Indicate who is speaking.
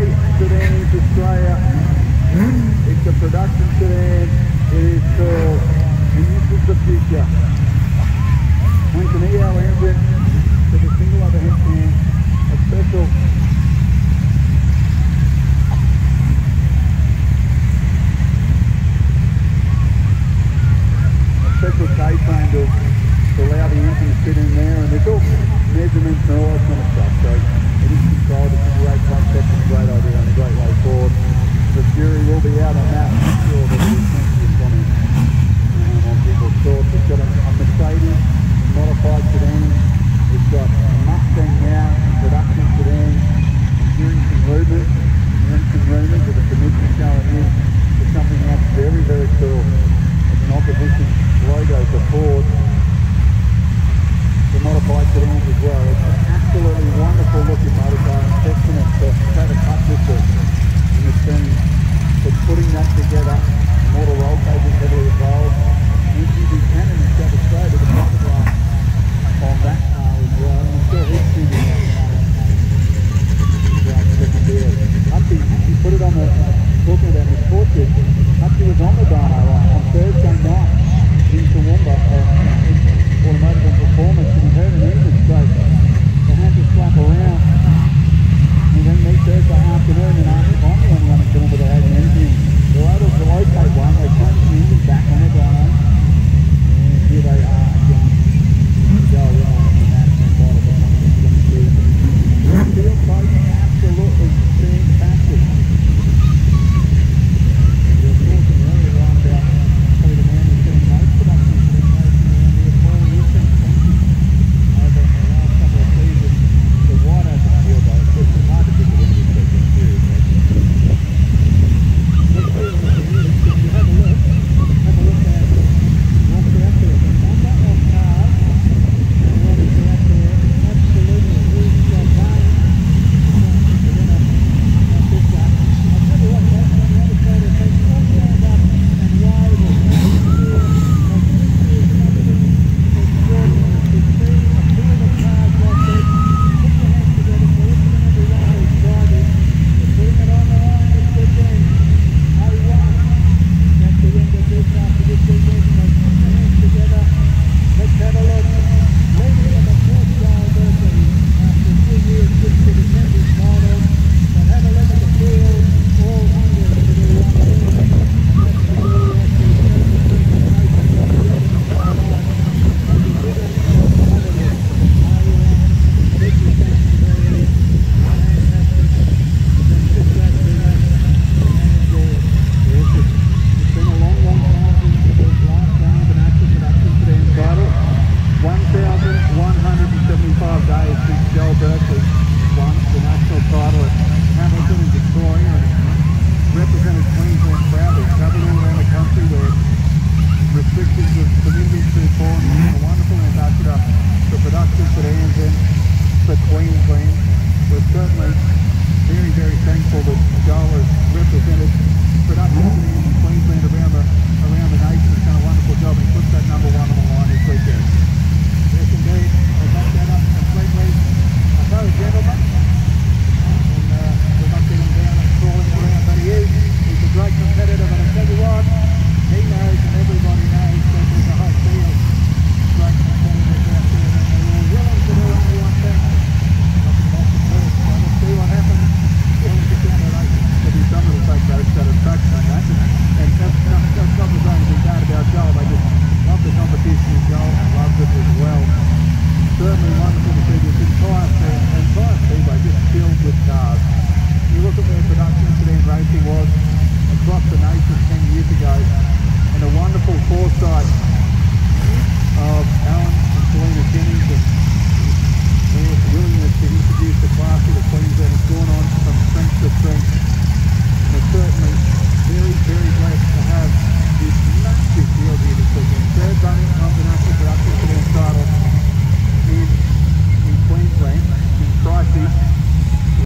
Speaker 1: price sedan to Straya. It's a production sedan. It is called, and this is the future. With an EL engine to the single other fan, a special a special K-frame to, allow the engine to fit in there and there's all measurements and all that kind of stuff. So jury will be out on that. that.